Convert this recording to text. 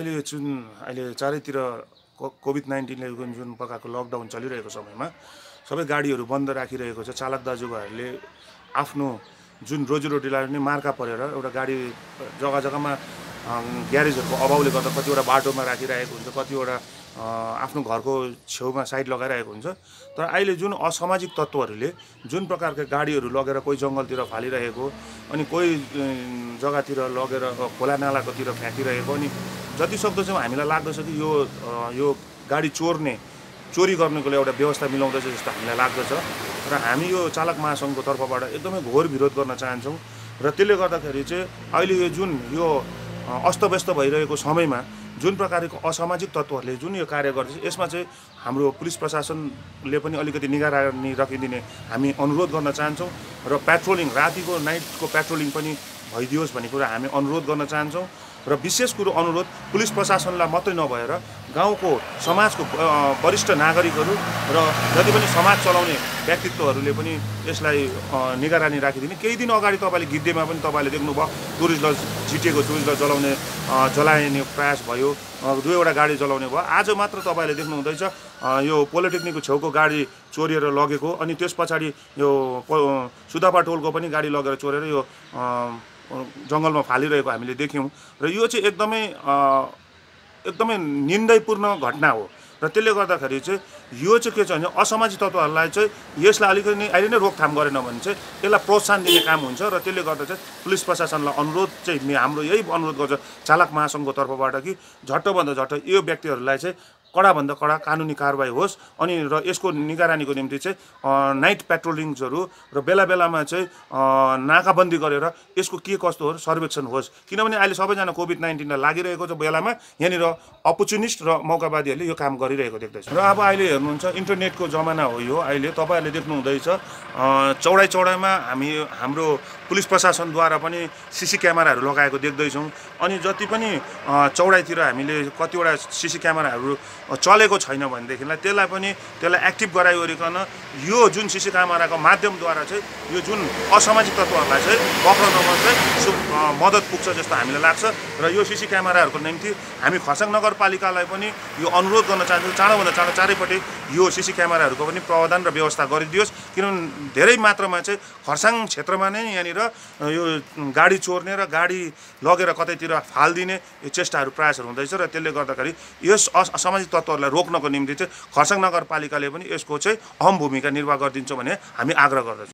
अहिले जुन अहिले चारैतिर कोभिड नाइन्टिनले जुन प्रकारको लकडाउन चलिरहेको समयमा सबै गाडीहरू बन्द राखिरहेको छ। चालक दाजुभाइहरूले आफ्नो जुन रोजीरोटीलाई पनि मार्का परेर एउटा गाडी जग्गा जग्गामा ग्यारेजहरूको अभावले गर्दा कतिवटा बाटोमा राखिरहेको हुन्छ कतिवटा आफ्नो घरको छेउमा साइड लगाइरहेको हुन्छ। तर अहिले जुन असामाजिक तत्त्वहरूले जुन प्रकारका गाडीहरू लगेर कोही जङ्गलतिर फालिरहेको अनि कोही जग्गातिर लगेर खोला नालाकोतिर फ्याँकिरहेको अनि जति सक्दो चाहिँ हामीलाई लाग्दछ कि यो यो गाडी चोर्ने चोरी गर्नुको लागि एउटा व्यवस्था मिलाउँदैछ जस्तो हामीलाई लाग्दछ। र हामी यो चालक महासङ्घको तर्फबाट एकदमै घोर विरोध गर्न चाहन्छौँ। र त्यसले गर्दाखेरि चाहिँ अहिले यो जुन यो अस्तव्यस्त भइरहेको समयमा जुन प्रकारको असामाजिक तत्त्वहरूले जुन यो कार्य गर्दैछ यसमा चाहिँ हाम्रो पुलिस प्रशासनले पनि अलिकति निगरानी राखिदिने हामी अनुरोध गर्न चाहन्छौँ र पेट्रोलिङ रातिको नाइटको पेट्रोलिङ पनि भइदियोस् भन्ने कुरा हामी अनुरोध गर्न चाहन्छौँ। र विशेष कुरो अनुरोध पुलिस प्रशासनलाई मात्रै नभएर गाउँको समाजको वरिष्ठ नागरिकहरू र जति पनि समाज चलाउने व्यक्तित्वहरूले पनि यसलाई निगरानी राखिदिने। केही दिन अगाडि तपाईँले गिद्धेमा पनि तपाईँले देख्नुभयो टुरिस्ट लज जिटिएको टुरिस्ट जलाउने जलाइने प्रयास भयो दुईवटा गाडी जलाउने भयो। आज मात्र तपाईँले देख्नुहुँदैछ अ, यो पोलिटेक्निकको छेउको गाडी चोरिएर लगेको अनि त्यस पछाडि यो सुदापा टोलको पनि गाडी लगेर चोरेर यो जङ्गलमा फालिरहेको हामीले देख्यौँ। र यो चाहिँ एकदमै एकदमै निन्दयपूर्ण घटना हो। र त्यसले गर्दाखेरि चाहिँ यो चाहिँ के छ भने असामाजिक तत्त्वहरूलाई चाहिँ यसलाई अलिकति नै अहिले नै रोकथाम गरेन भने चाहिँ यसलाई प्रोत्साहन दिने काम हुन्छ र त्यसले गर्दा चाहिँ पुलिस प्रशासनलाई अनुरोध चाहिँ हाम्रो यही अनुरोध गर्छ चालक महासङ्घको तर्फबाट कि झट्टभन्दा झट्ट यो व्यक्तिहरूलाई चाहिँ कडाभन्दा कडा कानुनी कारवाही होस्। अनि र यसको निगरानीको निम्ति चाहिँ नाइट पेट्रोलिङ्सहरू र बेला बेलामा चाहिँ नाकाबन्दी गरेर यसको के कस्तो हो सर्वेक्षण होस्। किनभने अहिले सबैजना कोभिड नाइन्टिनलाई लागिरहेको छ बेलामा। यहाँनिर अपर्च्युनिस्ट र मौकावादीहरूले यो काम गरिरहेको देख्दैछ। र अब अहिले हेर्नुहुन्छ इन्टरनेटको जमाना हो यो अहिले। तपाईँहरूले देख्नुहुँदैछ अ, चौडाइ चौडाइमा हामी हाम्रो पुलिस प्रशासनद्वारा पनि सिसी क्यामेराहरू लगाएको देख्दैछौँ। अनि जति पनि चौडाइतिर हामीले कतिवटा सिसी क्यामेराहरू चलेको छैन भनेदेखिलाई त्यसलाई पनि त्यसलाई एक्टिभ गराइवरिकन यो जुन सिसी क्यामेराको माध्यमद्वारा चाहिँ यो जुन असामाजिक तत्त्वहरूलाई चाहिँ पक्राउनमा चाहिँ मद्दत पुग्छ जस्तो हामीलाई लाग्छ र यो सिसी क्यामेराहरूको निम्ति हामी खरसाङ नगरपालिकालाई पनि यो अनुरोध गर्न चाहन्छौँ चाँडोभन्दा चाँडो चारैपट्टि यो सिसी क्यामेराहरूको पनि प्रावधान र व्यवस्था गरिदियोस्। किनभने धेरै मात्रामा चाहिँ खरसाङ क्षेत्रमा नै यहाँनिर यो गाडी चोर्ने र गाडी लगेर कतैतिर फालिदिने यो चेष्टाहरू प्रयासहरू हुँदैछ र त्यसले गर्दाखेरि यस अस- असामाजिक तत्त्वहरूलाई रोक्नको निम्ति चाहिँ खरसाङ नगरपालिकाले पनि यसको चाहिँ अहम भूमिका निर्वाह गरिदिन्छ भने हामी आग्रह गर्दछौँ।